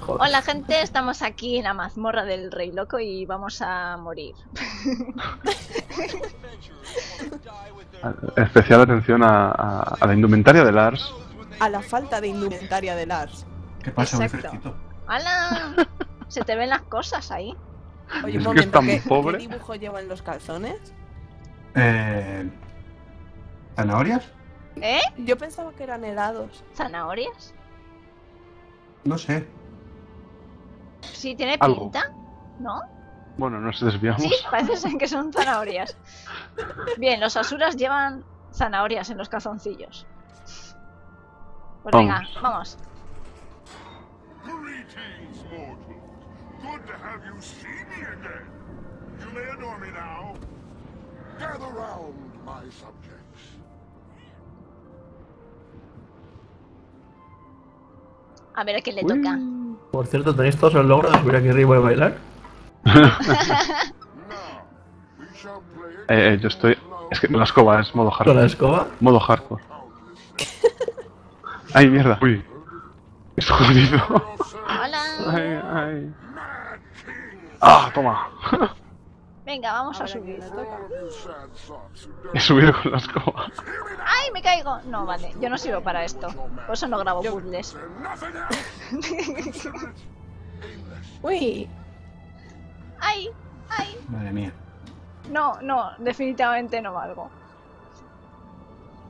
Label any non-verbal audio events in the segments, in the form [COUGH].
Joder. Hola gente, estamos aquí en la mazmorra del Rey Loco y vamos a morir. [LAUGHS] Especial atención a, a- a la indumentaria de Lars. A la falta de indumentaria de Lars. ¿Qué pasa, Exacto. ¡Hala! Se te ven las cosas ahí. Oye, Es un momento, ¿qué, pobre. ¿qué dibujo llevan los calzones? Eh, ¿Zanahorias? ¿Eh? Yo pensaba que eran helados. ¿Zanahorias? No sé. Sí, tiene Algo. pinta, ¿no? Bueno, nos desviamos. Sí, parece ser que son zanahorias. Bien, los asuras llevan zanahorias en los calzoncillos. Pues venga, Vamos. vamos. My subjects. A ver a quién le Uy. toca. Por cierto, ¿tenéis todos el logro de subir aquí arriba y bailar? [LAUGHS] Eh, eh, yo estoy. Es que la escoba es modo Con la hardcore. escoba. Modo hardcore. Ay, mierda. Uy. Es jodido. Hola. Ay, ay. Ah, toma. Venga, vamos a Ahora subir. He subido con la escoba. ¡Ay, me caigo! No, vale, yo no sirvo para esto. Por eso no grabo puzzles. nothing [LAUGHS] else. Uy, ¡Ay! ¡Ay! Madre mía. No, no, definitivamente no valgo.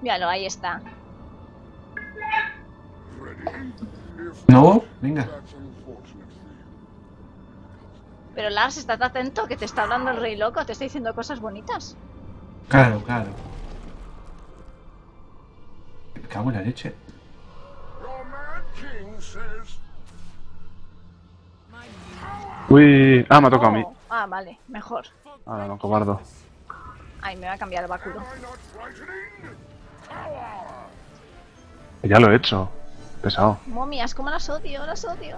Míralo, ahí está. ¿No? Venga. Pero Lars, estás atento que te está hablando el rey loco, te está diciendo cosas bonitas. Claro, claro. Me cago en la leche. Uy. Ah, me ha tocado a mí. Oh, Ah, vale, mejor. Ahora no, cobardo. Ay, me va a cambiar el? Cower! Ya lo he hecho. Pesado. Momias, ¿cómo las odio? Las odio.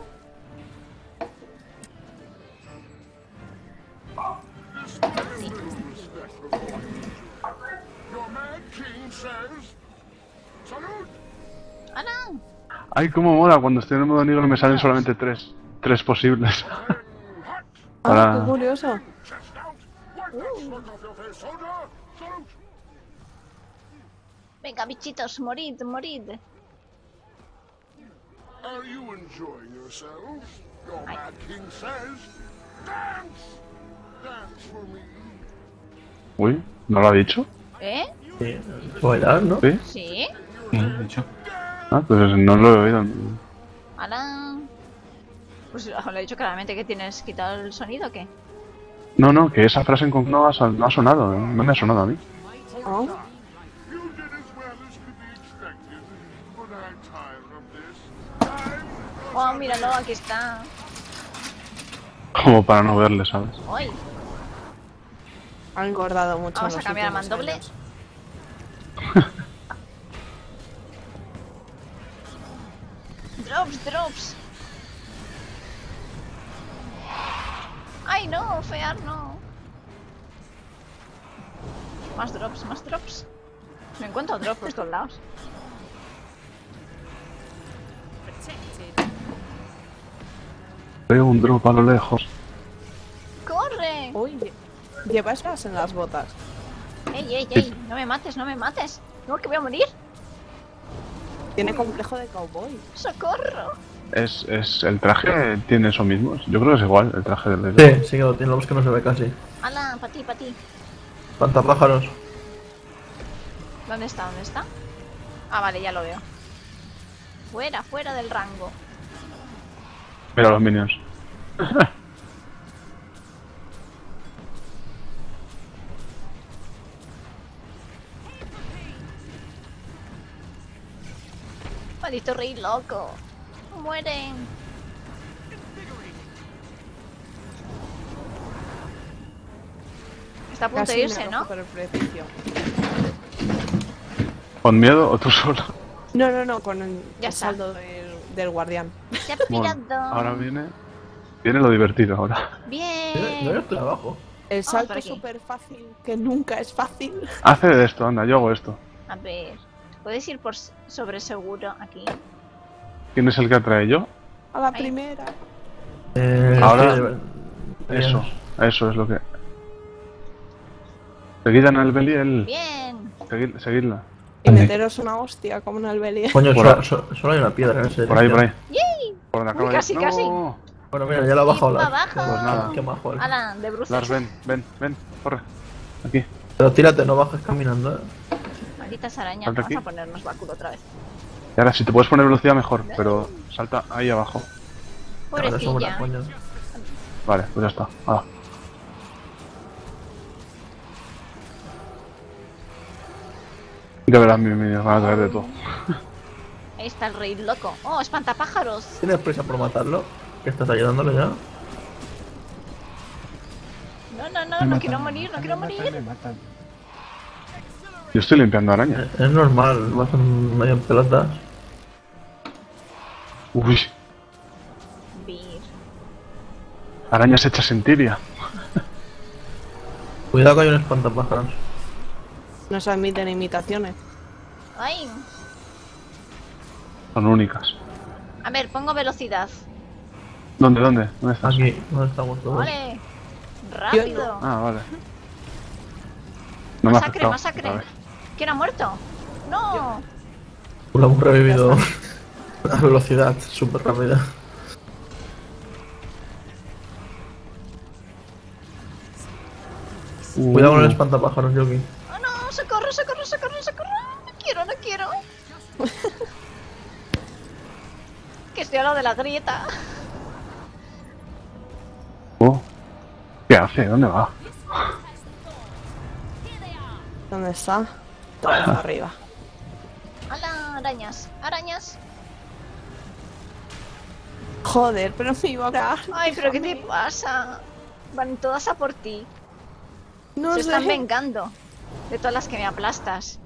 Ay, cómo mola. Cuando estoy en el modo negro me salen solamente tres. Tres posibles. Ah, qué curioso. Venga, bichitos, morid, morid. Are you enjoying yourselves? Your mad king says Dance! Dance for me! Uy, ¿no lo ha dicho? ¿Eh? Sí. Bailar, ¿no? ¿Sí? ¿Sí? Sí, de hecho. Ah, pues no lo he oído. ¡Hala! Pues lo he dicho claramente que tienes quitado el sonido, ¿o qué? No, no, que esa frase en concreto no ha, son- no ha sonado. ¿eh? No me ha sonado a mí. Oh, Oh, míralo, aquí está. Como para no verle, ¿sabes? ¡Ay! ha engordado mucho. Vamos a cambiar a mandoble. años. [LAUGHS] Drops, drops. Ay, no, fear, no. Más drops, más drops. Me encuentro drops por todos lados. Veo un drop a lo lejos. ¡Corre! Uy, lleva esas en las botas. ¡Ey, ey, ey! No me mates, no me mates. No, que voy a morir. Tiene complejo de cowboy. ¡Socorro! Es, es, el traje tiene eso mismo. Yo creo que es igual, el traje del Sí, sí que lo tiene, lo que que no se ve casi. ¡Hala! Pa' ti, pa' ti. Pantapájaros. ¿Dónde está? ¿Dónde está? Ah, vale, ya lo veo. Fuera, fuera del rango. Mira los minions. [LAUGHS] Maldito rey loco. Mueren. Está a punto Casi de irse, ¿no? por el. ¿Con miedo o tú sola? No, no, no, con el, Ya el está. saldo del, del guardián. Se [LAUGHS] ha Bueno, ahora viene. Viene lo divertido ahora. Bien. el trabajo. El salto súper fácil, que nunca es fácil. Hace de esto, anda, yo hago esto. A ver. ¿Puedes ir por s- sobre seguro aquí? ¿Quién es el que atrae yo? A la Ahí. primera. Eh, Ahora- Eso, eso es lo que. Seguid a Beli el. Bien. Seguid, seguidla. Y meteros una hostia como en el Belie. Coño, Por solo, so- hay una piedra en ese. Por ahí, por ahí. ¡Yay! Por donde acaba de- casi, casi. ¡No! Bueno, mira, ya lo ha bajado Y pa' Lars. abajo. Pues nada. Qué majo. Alan, de bruces. Lars, ven, ven, ven, corre. Aquí. Pero tírate, no bajes caminando. eh. Malditas arañas. Vamos a ponernos báculo otra vez. Y ahora, si te puedes poner velocidad, mejor. Pero salta ahí abajo. Pobrecilla. Vale, pues ya está. Ah. Ya verás, mi, mi, van a traer de todo. [LAUGHS] Ahí está el rey loco. Oh, espantapájaros. ¿Tienes prisa por matarlo? ¿Que estás ayudándole ya? No, no, no, no quiero morir, no quiero me matan, me morir. matan. Yo estoy limpiando arañas. Es normal, vas en medio pelotas. Uy, arañas hechas en tiria. [LAUGHS] Cuidado que hay un espantapájaros. No se admiten imitaciones. Ay. Son únicas. A ver, pongo velocidad. ¿Dónde, dónde? ¿Dónde estás? Aquí, ¿dónde estamos todos? Vale. Rápido. Ah, vale. No me ha masacre, afectado. masacre. ¿Quién ha muerto? No. Lo hemos revivido a velocidad súper rápida. Cuidado con el Uh, espantapájaros, Yoki. Oh, no, socorro, socorro, socorro, socorro. No quiero, no quiero. [LAUGHS] que estoy a lo de la grieta. oh. ¿Qué hace? ¿Dónde va? ¿Dónde está? Todo arriba. Hola, arañas, arañas. Joder, pero me iba a curar. Ay, pero ¿qué te pasa? Van todas a por ti. No Se sé. están vengando de todas las que me aplastas.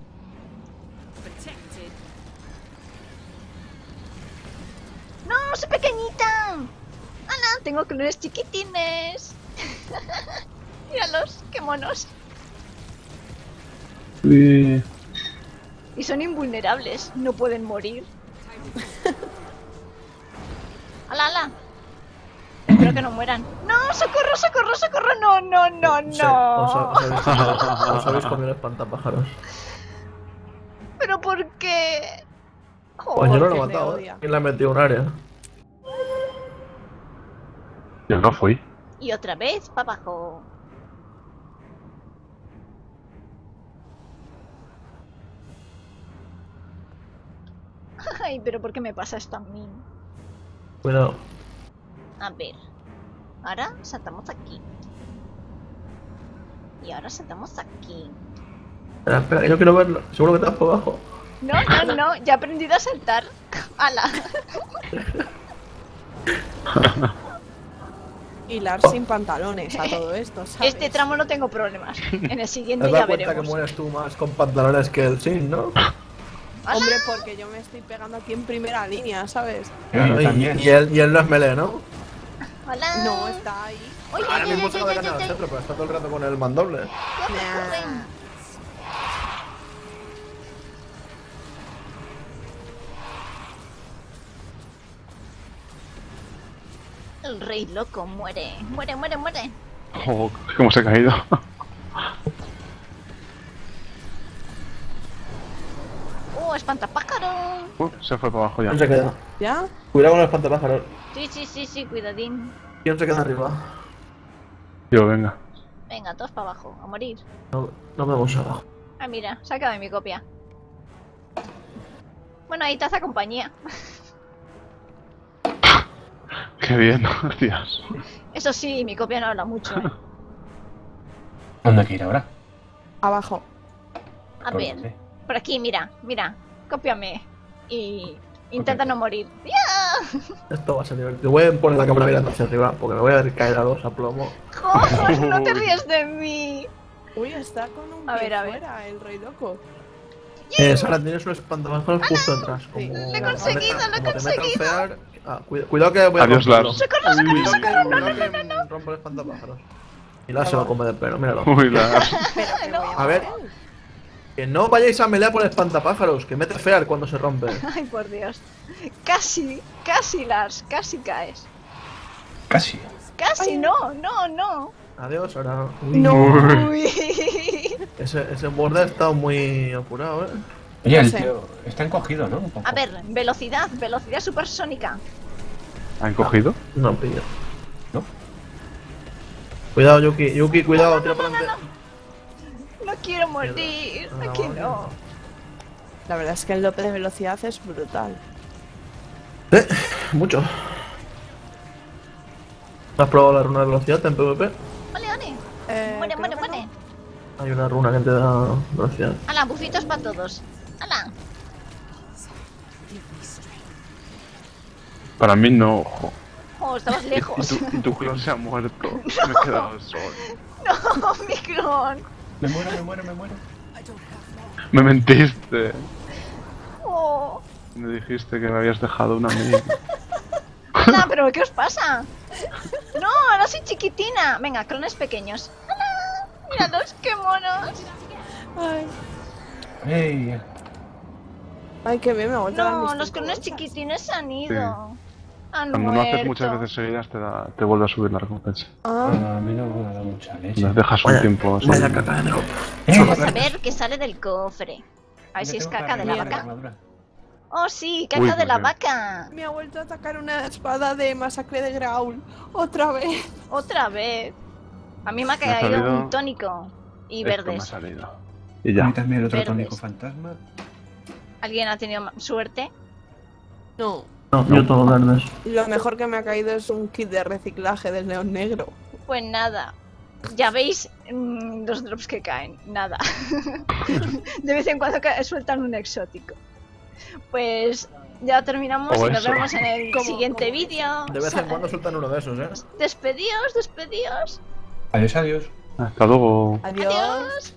¡No, soy pequeñita! ¡Hala! Tengo clones chiquitines. [LAUGHS] Míralos, qué monos. Y son invulnerables, no pueden morir. [LAUGHS] ¡Hala, hala! Espero que no mueran. ¡No! ¡Socorro, socorro, socorro! ¡No, no, no, os no! habéis, os habéis comido el espantapájaros. ¿Pero por qué? Pues yo no lo he matado. ¿eh? ¿Quién le ha metido un área? Yo no fui. Y otra vez para abajo. [LAUGHS] Ay, pero ¿por qué me pasa esto a mí? Cuidado. A ver. Ahora saltamos aquí. Y ahora saltamos aquí. Espera, espera, que yo quiero verlo. Seguro que te vas por abajo. No, no, no, ya he aprendido a saltar. ¡Hala! Y Lars sin pantalones a todo esto, [LAUGHS] ¿sabes? Este tramo no tengo problemas. En el siguiente ¿Te ya das cuenta que veremos. mueres tú más con pantalones que el sin, no? [LAUGHS] Hombre, porque yo me estoy pegando aquí en primera línea, ¿sabes? Y, él, y él no es melee, ¿no? ¡Hala! No, está ahí. Oye, Ahora oye, mismo oye, se acaba de ganar al centro, pero está todo el rato con el mandoble. Nah. El rey loco muere. Muere, muere, muere. Oh, ¿Cómo se ha caído? ¡Oh, espantapájaro! Uh, se fue para abajo ya. ¿Quién se queda? ¿Ya? Cuidado con el espantapájaros. Sí, sí, sí, sí, cuidadín. ¿Quién se queda arriba? Yo, venga. Venga, todos para abajo, a morir. No, no vemos abajo. Ah, mira, se acaba mi copia. Bueno, ahí te hace compañía. [LAUGHS] Qué bien, hostias. [LAUGHS] Eso sí, mi copia no habla mucho, ¿eh? [LAUGHS] ¿Dónde hay que ir ahora? Abajo. A Por ver, por aquí, mira, mira. Cópiame. Y intenta no morir. ¡Ya! Esto va a ser divertido. Voy a poner la cámara mirando hacia arriba porque me voy a ver caer a dos a plomo. ¡Joder, [LAUGHS] no te ríes de mí! Uy, está con un A pie ver, a ver. fuera, el rey loco. Eh, Sara, tienes un espantapájaros justo detrás. Sí. Lo he conseguido, lo he conseguido. fear- Ah, cuida- cuidado que voy a Adiós, romperlo. Lars. ¡Socorro, socorro, socorro! No, no, no, no, no. rompo el espantapájaros. Y Lars se va a comer el pelo, míralo. Uy, [LAUGHS] la... A ver. Que no vayáis a melear por el espantapájaros, que mete fear cuando se rompe. [LAUGHS] Ay, por Dios. Casi, casi, Lars, casi caes. Casi. Casi, no, no, no. Adiós, ahora. Uy, No. Uy. [LAUGHS] Ese, ese borde ha estado muy apurado, eh. Oye, el tío está encogido, ¿no? Un poco. A ver, velocidad, velocidad supersónica. ¿Han cogido? No pilla. ¿No? Cuidado, Yuki. Yuki, cuidado, tira para adelante. No quiero morir. Aquí no. La verdad es que el doble de velocidad es brutal. Eh, mucho. ¿Has probado la runa de velocidad en PvP? Vale, vale. Eh, Muere, muere, no. Hay una runa que te da velocidad. Ala, bufitos para todos. Ala. Para mí no, ojo. Oh, estabas Y lejos. tu, y tu clon se ha muerto. [LAUGHS] Me he quedado solo. No, mi clon. Me muero, me muero, me muero. Me mentiste. Oh. Me dijiste que me habías dejado una amiga. [LAUGHS] Ala, pero ¿qué os pasa? No, ahora soy chiquitina. Venga, clones pequeños. Míralos, qué monos. Ay, ¡Ey! ay, qué bien, me ha No, los clones chiquitines se han ido. Han Cuando no haces muchas veces seguidas te, da, te vuelve a subir la recompensa. Ah, A mí no me ha dado mucha leche. Les dejas un Vaya, tiempo. vaya caca de drop. ¡Eh! Vamos a ver qué sale del cofre. A ver si es caca de la vaca. Oh, sí, caca Uy, de la vaca. me ha vuelto a atacar una espada de masacre de Graul. Otra vez. Otra vez. A mí me ha Me ha caído un tónico y Esto me ha verdes. salido. Y A ya. mí también otro Verdes. tónico fantasma. ¿Alguien ha tenido suerte? No. No, yo todo verdes. Lo mejor que me ha caído es un kit de reciclaje del león negro. Pues nada. Ya veis mm, los drops que caen. Nada. [LAUGHS] De vez en cuando sueltan un exótico. Pues ya terminamos y nos vemos en el ¿Cómo- siguiente vídeo. De vez en cuando sueltan uno de esos, eh. Despedíos, despedíos. Adiós, adiós. Hasta luego. Adiós. Adiós.